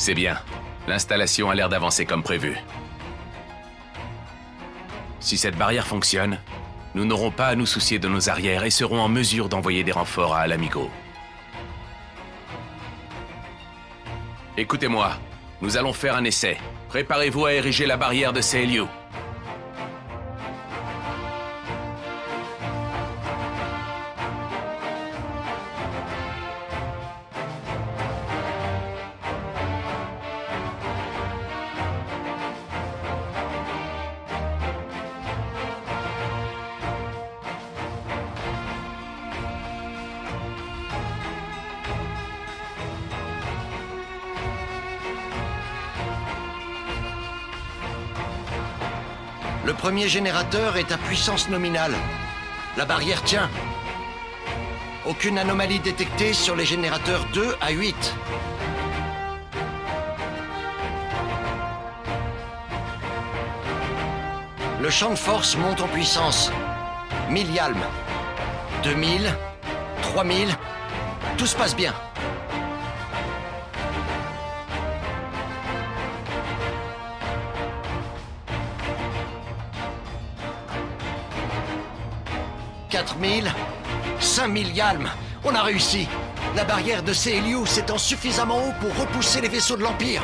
C'est bien. L'installation a l'air d'avancer comme prévu. Si cette barrière fonctionne, nous n'aurons pas à nous soucier de nos arrières et serons en mesure d'envoyer des renforts à Alamigo. Écoutez-moi, nous allons faire un essai. Préparez-vous à ériger la barrière de Seiliu. Le premier générateur est à puissance nominale. La barrière tient. Aucune anomalie détectée sur les générateurs 2 à 8. Le champ de force monte en puissance. 1000 yalms. 2000. 3000. Tout se passe bien. « 4000, 5000 yalms. On a réussi. La barrière de Céliou s'étend suffisamment haut pour repousser les vaisseaux de l'Empire.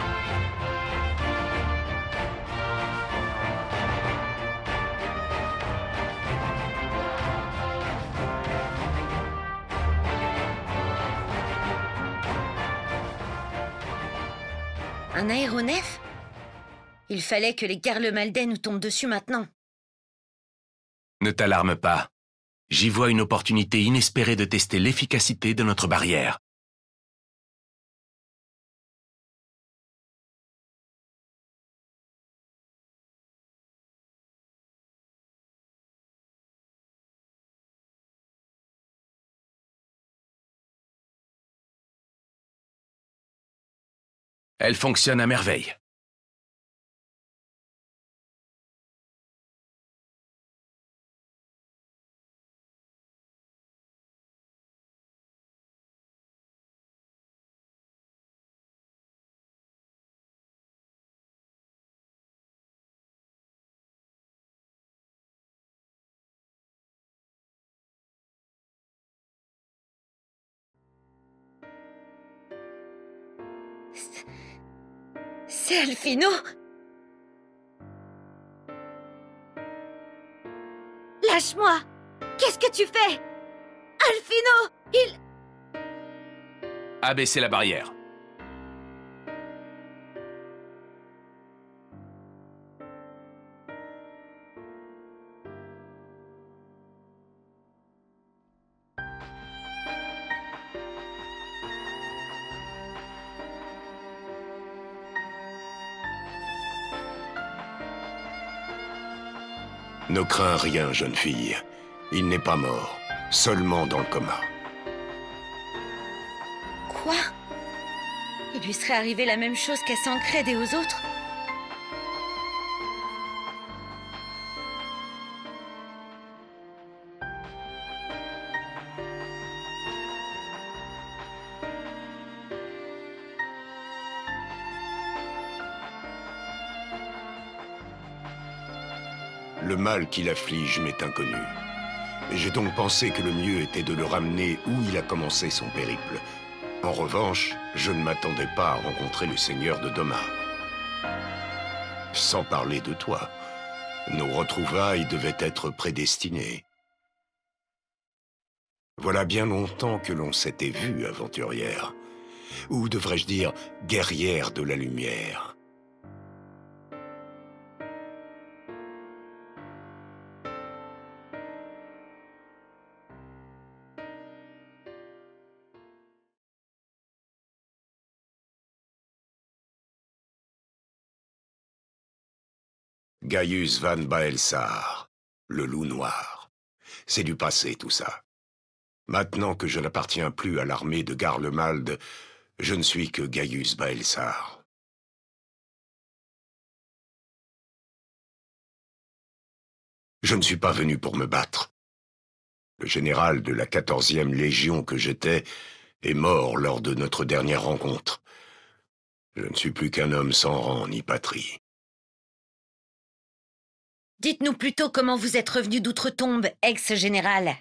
Un aéronef? Il fallait que les Garlemaldais nous tombent dessus maintenant. Ne t'alarme pas. J'y vois une opportunité inespérée de tester l'efficacité de notre barrière. Elle fonctionne à merveille. C'est Alfino Lâche-moi! Qu'est-ce que tu fais? Alfino Il... Abaissez la barrière. Ne crains rien, jeune fille. Il n'est pas mort, seulement dans le coma. Quoi? Il lui serait arrivé la même chose qu'à Sancred et aux autres? Mal qui l'afflige m'est inconnu. J'ai donc pensé que le mieux était de le ramener où il a commencé son périple. En revanche, je ne m'attendais pas à rencontrer le seigneur de Doma. Sans parler de toi, nos retrouvailles devaient être prédestinées. Voilà bien longtemps que l'on s'était vu, aventurière. Ou devrais-je dire, guerrière de la lumière. Gaius van Baelsar, le loup noir. C'est du passé tout ça. Maintenant que je n'appartiens plus à l'armée de Garlemald, je ne suis que Gaius Baelsar. Je ne suis pas venu pour me battre. Le général de la quatorzième Légion que j'étais est mort lors de notre dernière rencontre. Je ne suis plus qu'un homme sans rang ni patrie. Dites-nous plutôt comment vous êtes revenu d'outre-tombe, ex-général.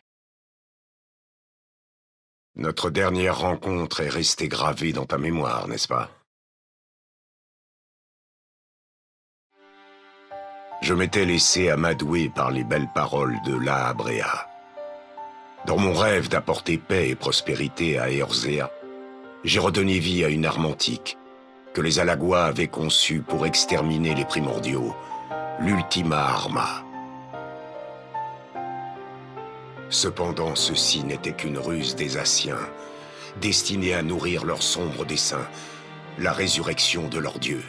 Notre dernière rencontre est restée gravée dans ta mémoire, n'est-ce pas? Je m'étais laissé amadouer par les belles paroles de La Abrea. Dans mon rêve d'apporter paix et prospérité à Eorzea, j'ai redonné vie à une arme antique que les Alagois avaient conçue pour exterminer les primordiaux, l'Ultima Arma. Cependant, ceci n'était qu'une ruse des Asiens, destinée à nourrir leur sombre dessein, la résurrection de leur dieu.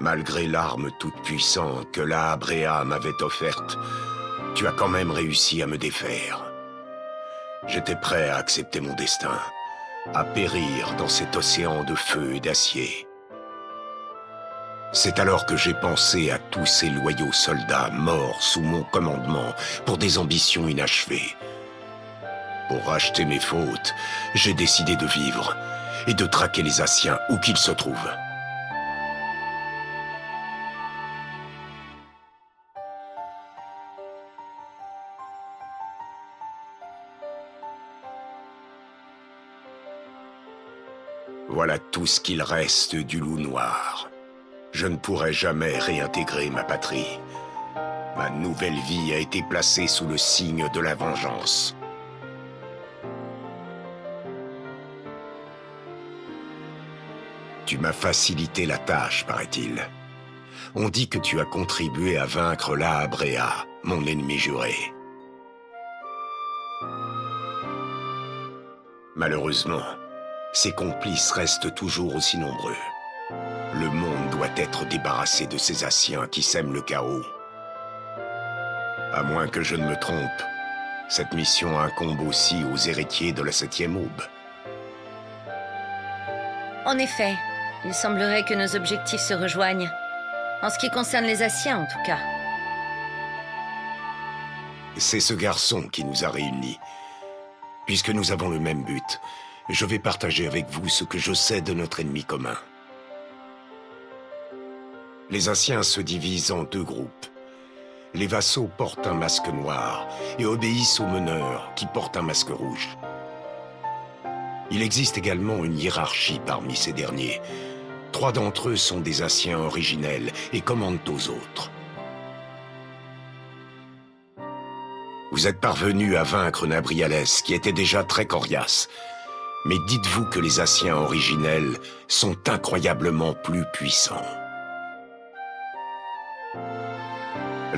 Malgré l'arme toute puissante que la m'avait offerte, tu as quand même réussi à me défaire. J'étais prêt à accepter mon destin, à périr dans cet océan de feu et d'acier. C'est alors que j'ai pensé à tous ces loyaux soldats morts sous mon commandement pour des ambitions inachevées. Pour racheter mes fautes, j'ai décidé de vivre et de traquer les Asiens où qu'ils se trouvent. Voilà tout ce qu'il reste du loup noir. Je ne pourrai jamais réintégrer ma patrie. Ma nouvelle vie a été placée sous le signe de la vengeance. Tu m'as facilité la tâche, paraît-il. On dit que tu as contribué à vaincre la Abrea, mon ennemi juré. Malheureusement, ses complices restent toujours aussi nombreux. Le monde doit être débarrassé de ces Asiens qui sèment le chaos. À moins que je ne me trompe, cette mission incombe aussi aux héritiers de la septième aube. En effet, il semblerait que nos objectifs se rejoignent. En ce qui concerne les Asiens, en tout cas. C'est ce garçon qui nous a réunis. Puisque nous avons le même but, je vais partager avec vous ce que je sais de notre ennemi commun. Les Asiens se divisent en deux groupes. Les vassaux portent un masque noir et obéissent aux meneurs qui portent un masque rouge. Il existe également une hiérarchie parmi ces derniers. Trois d'entre eux sont des Asiens originels et commandent aux autres. Vous êtes parvenu à vaincre Nabriales, qui était déjà très coriace. Mais dites-vous que les Asiens originels sont incroyablement plus puissants.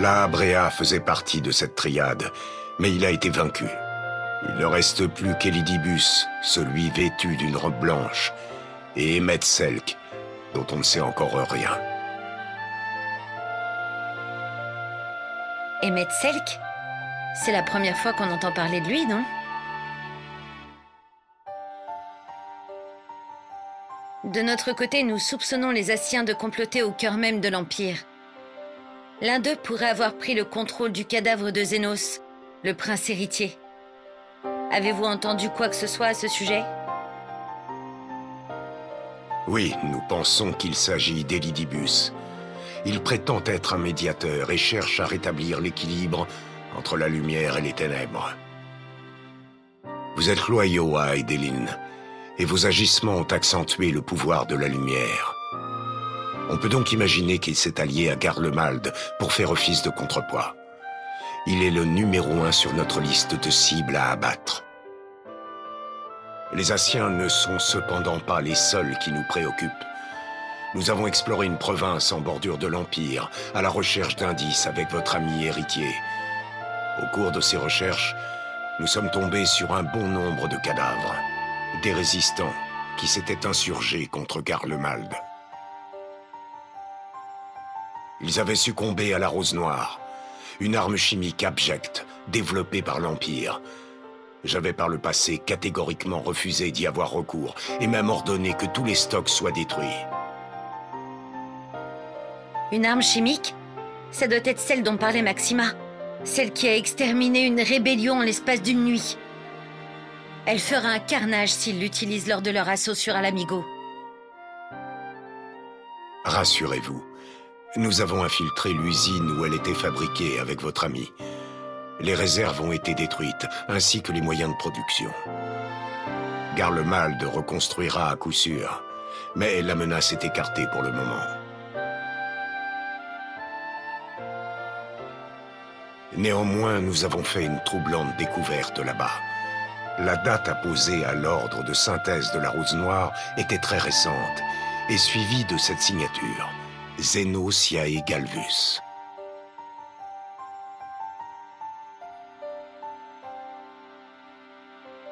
La Brea faisait partie de cette triade, mais il a été vaincu. Il ne reste plus qu'Elidibus, celui vêtu d'une robe blanche, et Emmet Selk, dont on ne sait encore rien. Emmet Selk? C'est la première fois qu'on entend parler de lui, non? De notre côté, nous soupçonnons les Asiens de comploter au cœur même de l'Empire. L'un d'eux pourrait avoir pris le contrôle du cadavre de Zénos, le prince héritier. Avez-vous entendu quoi que ce soit à ce sujet? Oui, nous pensons qu'il s'agit d'Elidibus. Il prétend être un médiateur et cherche à rétablir l'équilibre entre la lumière et les ténèbres. Vous êtes loyaux à Aidelin, et vos agissements ont accentué le pouvoir de la lumière. On peut donc imaginer qu'il s'est allié à Garlemald pour faire office de contrepoids. Il est le numéro un sur notre liste de cibles à abattre. Les Asiens ne sont cependant pas les seuls qui nous préoccupent. Nous avons exploré une province en bordure de l'Empire, à la recherche d'indices avec votre ami héritier. Au cours de ces recherches, nous sommes tombés sur un bon nombre de cadavres. Des résistants qui s'étaient insurgés contre Garlemald. Ils avaient succombé à la Rose Noire, une arme chimique abjecte développée par l'Empire. J'avais par le passé catégoriquement refusé d'y avoir recours et même ordonné que tous les stocks soient détruits. Une arme chimique? Ça doit être celle dont parlait Maxima. Celle qui a exterminé une rébellion en l'espace d'une nuit. Elle fera un carnage s'ils l'utilisent lors de leur assaut sur Alamigo. Rassurez-vous, nous avons infiltré l'usine où elle était fabriquée avec votre ami. Les réserves ont été détruites, ainsi que les moyens de production. Garlemald reconstruira à coup sûr, mais la menace est écartée pour le moment. Néanmoins, nous avons fait une troublante découverte là-bas. La date apposée à l'ordre de synthèse de la rose noire était très récente et suivie de cette signature, Xenosiae Galvus.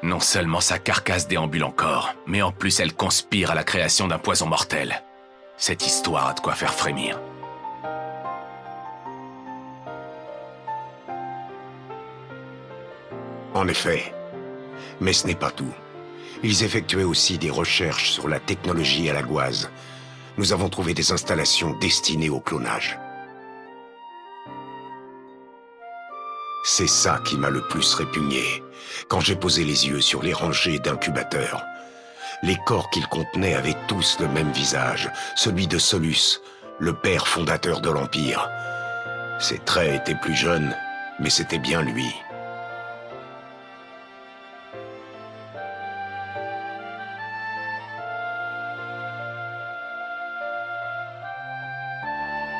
Non seulement sa carcasse déambule encore, mais en plus elle conspire à la création d'un poison mortel. Cette histoire a de quoi faire frémir. En effet. Mais ce n'est pas tout. Ils effectuaient aussi des recherches sur la technologie à la goise. Nous avons trouvé des installations destinées au clonage. C'est ça qui m'a le plus répugné, quand j'ai posé les yeux sur les rangées d'incubateurs. Les corps qu'ils contenaient avaient tous le même visage, celui de Solus, le père fondateur de l'Empire. Ses traits étaient plus jeunes, mais c'était bien lui.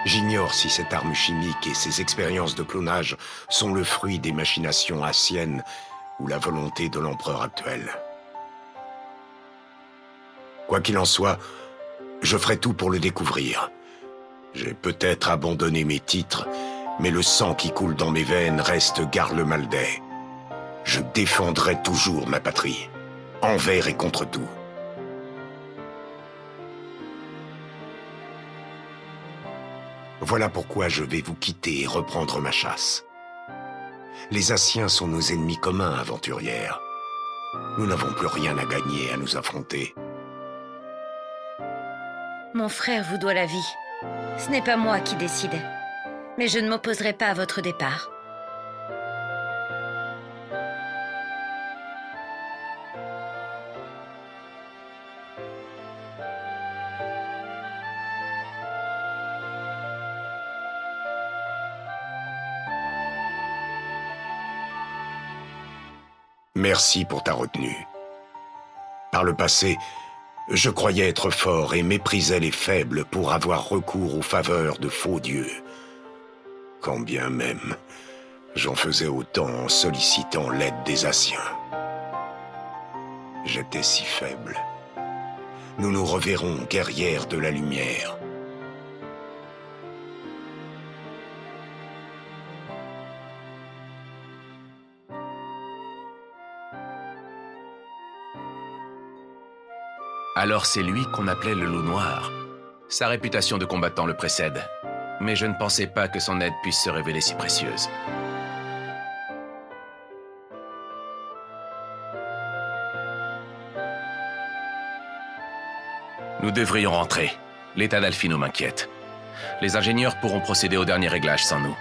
J'ignore si cette arme chimique et ses expériences de clonage sont le fruit des machinations anciennes ou la volonté de l'empereur actuel. Quoi qu'il en soit, je ferai tout pour le découvrir. J'ai peut-être abandonné mes titres, mais le sang qui coule dans mes veines reste Garle-Maltais. Je défendrai toujours ma patrie, envers et contre tout. Voilà pourquoi je vais vous quitter et reprendre ma chasse. Les Asiens sont nos ennemis communs, aventurières. Nous n'avons plus rien à gagner à nous affronter. Mon frère vous doit la vie. Ce n'est pas moi qui décide. Mais je ne m'opposerai pas à votre départ. Merci pour ta retenue. Par le passé, je croyais être fort et méprisais les faibles pour avoir recours aux faveurs de faux dieux. Quand bien même, j'en faisais autant en sollicitant l'aide des Asiens. J'étais si faible. Nous nous reverrons, guerrières de la lumière. Alors c'est lui qu'on appelait le loup noir. Sa réputation de combattant le précède. Mais je ne pensais pas que son aide puisse se révéler si précieuse. Nous devrions rentrer. L'état d'Alfino m'inquiète. Les ingénieurs pourront procéder au dernier réglage sans nous.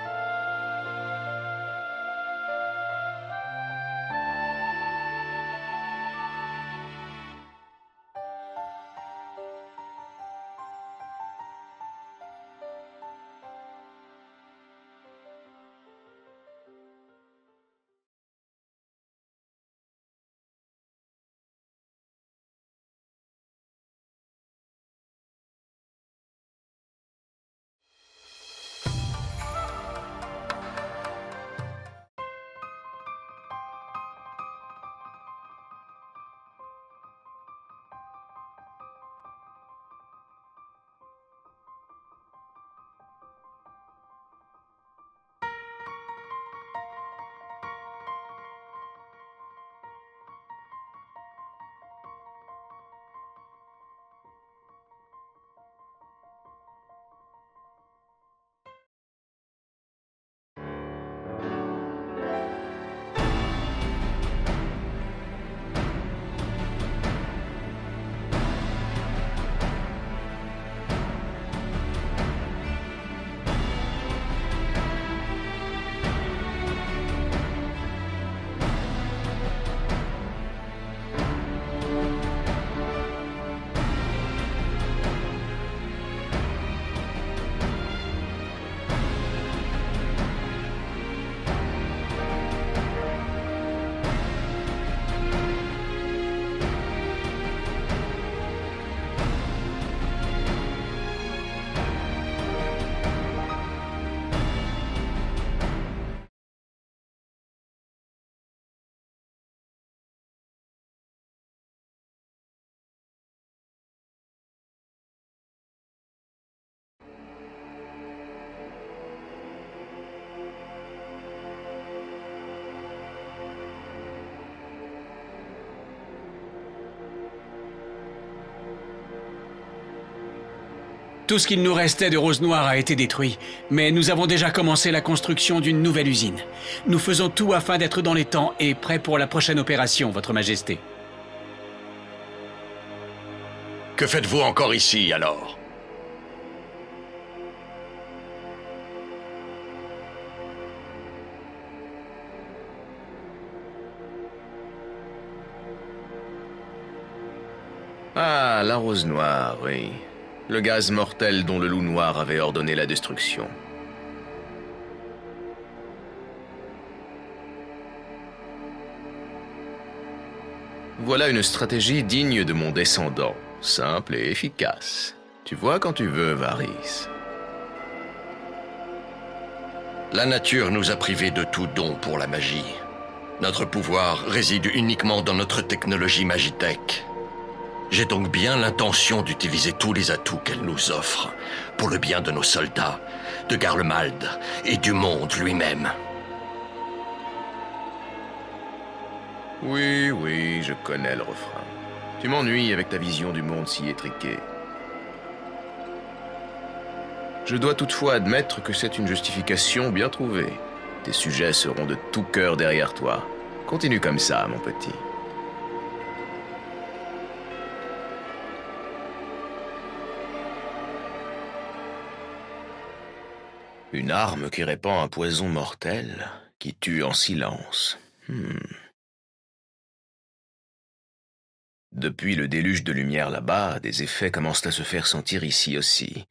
Tout ce qu'il nous restait de Rose Noire a été détruit, mais nous avons déjà commencé la construction d'une nouvelle usine. Nous faisons tout afin d'être dans les temps et prêts pour la prochaine opération, Votre Majesté. Que faites-vous encore ici, alors? Ah, la rose noire, oui. Le gaz mortel dont le loup noir avait ordonné la destruction. Voilà une stratégie digne de mon descendant, simple et efficace. Tu vois quand tu veux, Varys. La nature nous a privés de tout don pour la magie. Notre pouvoir réside uniquement dans notre technologie Magitech. J'ai donc bien l'intention d'utiliser tous les atouts qu'elle nous offre, pour le bien de nos soldats, de Garlemald et du monde lui-même. Oui, oui, je connais le refrain. Tu m'ennuies avec ta vision du monde si étriquée. Je dois toutefois admettre que c'est une justification bien trouvée. Tes sujets seront de tout cœur derrière toi. Continue comme ça, mon petit. Une arme qui répand un poison mortel, qui tue en silence. Hmm. Depuis le déluge de lumière là-bas, des effets commencent à se faire sentir ici aussi.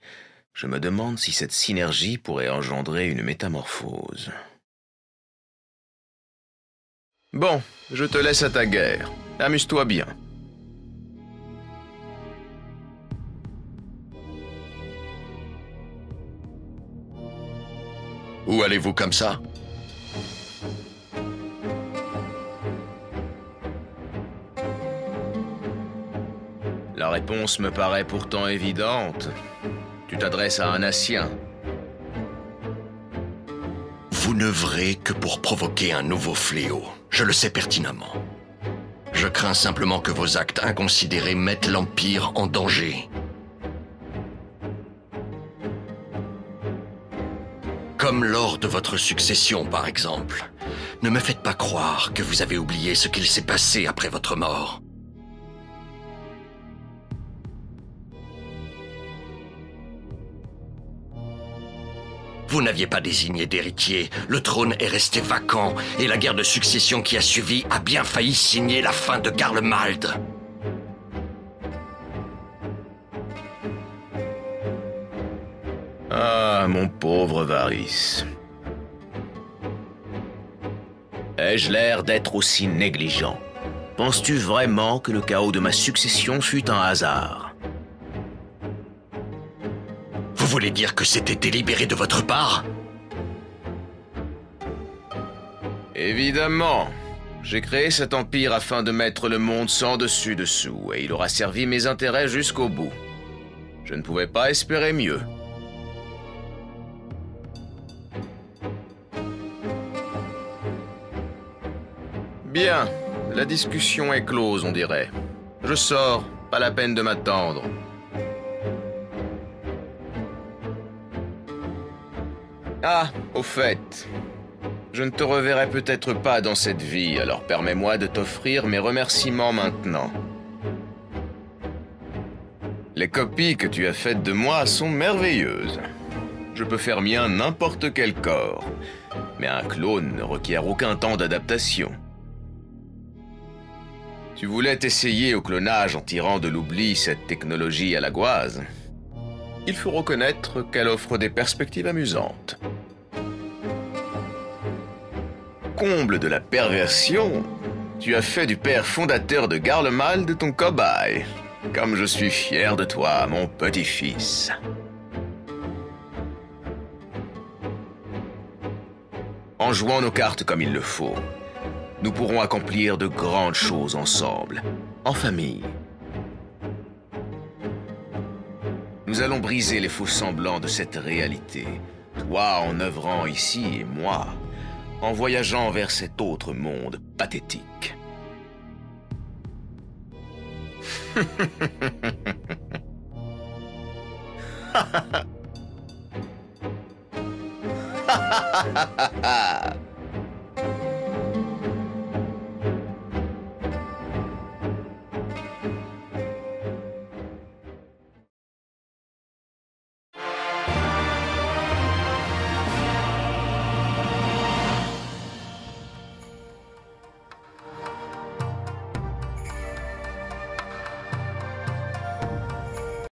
Je me demande si cette synergie pourrait engendrer une métamorphose. Bon, je te laisse à ta guerre. Amuse-toi bien. Où allez-vous comme ça La réponse me paraît pourtant évidente. Tu t'adresses à un Assien. Vous n'œuvrez que pour provoquer un nouveau fléau. Je le sais pertinemment. Je crains simplement que vos actes inconsidérés mettent l'Empire en danger. Lors de votre succession, par exemple. Ne me faites pas croire que vous avez oublié ce qu'il s'est passé après votre mort. Vous n'aviez pas désigné d'héritier, le trône est resté vacant, et la guerre de succession qui a suivi a bien failli signer la fin de Garlemald. Mon pauvre Varys. Ai-je l'air d'être aussi négligent? Penses-tu vraiment que le chaos de ma succession fut un hasard? Vous voulez dire que c'était délibéré de votre part? Évidemment. J'ai créé cet empire afin de mettre le monde sans dessus-dessous, et il aura servi mes intérêts jusqu'au bout. Je ne pouvais pas espérer mieux. Bien, la discussion est close, on dirait. Je sors, pas la peine de m'attendre. Ah, au fait, je ne te reverrai peut-être pas dans cette vie, alors permets-moi de t'offrir mes remerciements maintenant. Les copies que tu as faites de moi sont merveilleuses. Je peux faire mien n'importe quel corps, mais un clone ne requiert aucun temps d'adaptation. Tu voulais t'essayer au clonage en tirant de l'oubli cette technologie à la goise. Il faut reconnaître qu'elle offre des perspectives amusantes. Comble de la perversion, tu as fait du père fondateur de Garlemald ton cobaye. Comme je suis fier de toi, mon petit-fils. En jouant nos cartes comme il le faut, nous pourrons accomplir de grandes choses ensemble, en famille. Nous allons briser les faux semblants de cette réalité, toi en œuvrant ici et moi en voyageant vers cet autre monde pathétique.